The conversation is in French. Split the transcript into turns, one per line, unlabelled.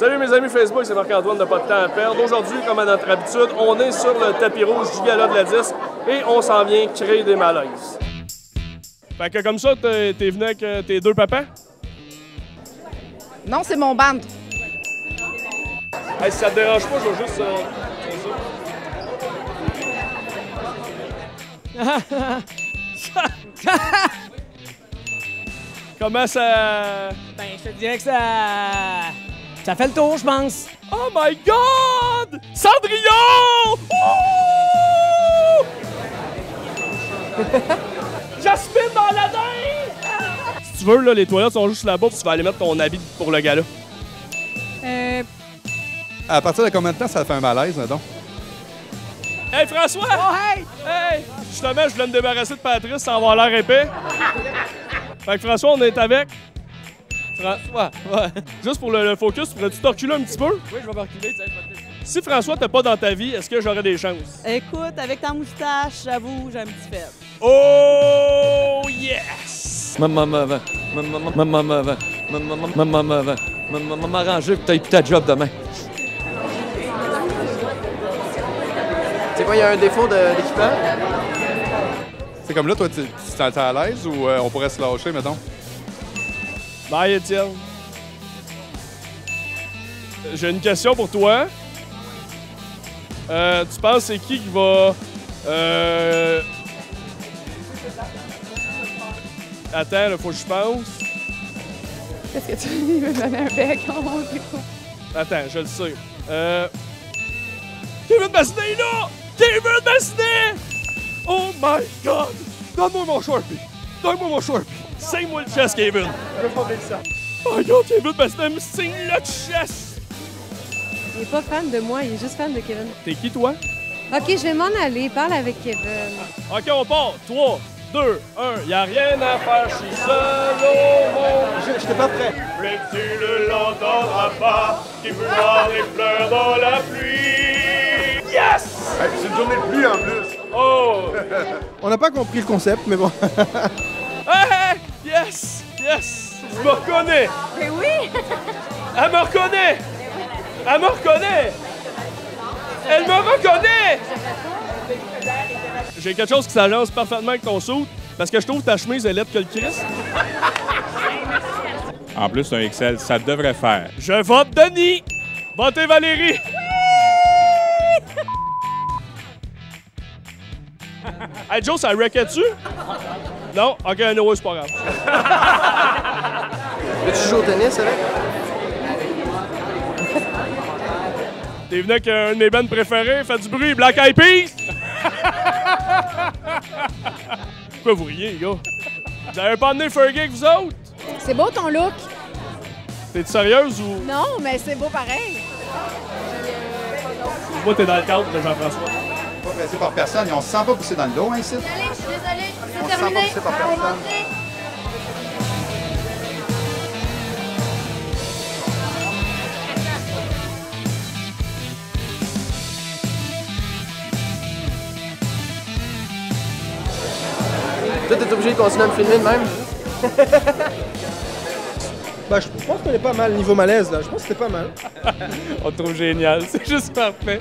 Salut mes amis Facebook, c'est Marc-Antoine de Pas de temps à perdre. Aujourd'hui, comme à notre habitude, on est sur le tapis rouge du gala de la disque et on s'en vient créer des malaises. Fait que comme ça, t'es venu avec euh, tes deux papas?
Non, c'est mon band.
Hey, si ça te dérange pas, je vais juste... euh. Comment ça...
Ben, je te dirais que ça. Ça fait le tour, je pense.
Oh my God! Cendrillon! Ouh! Jasmine dans la! Si tu veux, là, les toilettes sont juste là-bas, puis tu vas aller mettre ton habit pour le gala.
Euh,
À partir de combien de temps ça fait un malaise, donc?
Hey François! Oh hey! Hey! Justement, je voulais me débarrasser de Patrice sans avoir l'air épais. Fait que François, on est avec. François, ouais. juste pour le, focus, pourrais-tu t'orculer un petit peu?
Oui, je vais m'orculer.
Si François t'es pas dans ta vie, est-ce que j'aurais des chances?
Écoute, avec ta moustache, j'avoue, j'ai un petit faible.
Oh yes!
Maman m'avait, maman m'avait, maman m'avait, maman m'arranger pour que ta job demain.
Tu vois, il y a un défaut d'équipement.
C'est comme là, toi, tu t'es à l'aise ou on pourrait se lâcher, mettons?
Bye, Étienne. J'ai une question pour toi. Euh, tu penses c'est qui qui va. Euh... Attends, il faut que je pense.
Qu'est-ce que tu veux me donner un bec? Oh mon Dieu.
Attends, je le sais. Euh... Kevin Bassinet est là! Kevin Bassinet! Oh my god! Donne-moi mon Sharpie! Donne-moi mon Sharpie! Signe-moi le chest, Kevin! Je veux pas dire ça. Oh god, Kevin Bassinet me signe le chest!
Il est pas fan de moi, il est juste fan de Kevin.
T'es qui, toi?
Ok, je vais m'en aller, parle avec Kevin.
Ok, on part! 3, 2, 1. Y'a rien à faire, je suis seul au monde!
J'étais pas prêt.
Mais tu ne l'entendras pas, qui pleure et pleure dans la pluie! Yes!
c'est une journée de pluie en plus.
Oh!
On n'a pas compris le concept, mais bon.
Hey! Yes! Yes! Je me reconnais!
Mais oui!
Elle me reconnaît! Elle me reconnaît! Elle me reconnaît! J'ai quelque chose qui s'agence parfaitement avec ton soude parce que je trouve ta chemise est laide que le Christ.
En plus, c'est un Excel, ça devrait faire.
Je vote Denis! Votez Valérie! hey Joe, ça wreckait-tu? Non? Ok, no, c'est pas grave.
Veux-tu jouer au tennis avec?
T'es venu avec un de mes bands préférés, fait du bruit, Black Eyed Peas! Pourquoi vous riez, les gars? Vous avez pas amené Fergie avec vous autres?
C'est beau ton look.
T'es sérieuse ou?
Non, mais c'est beau pareil.
Moi, t'es dans le cadre de Jean-François.
Pas pressé par personne et on se sent pas pousser dans le dos, hein, ici? On se sent pas personne.
Toi, t'es obligé de continuer à me filmer de même?
Bah, je pense qu'on est pas mal niveau malaise là. Je pense que c'était pas mal.
On te trouve génial, c'est juste parfait.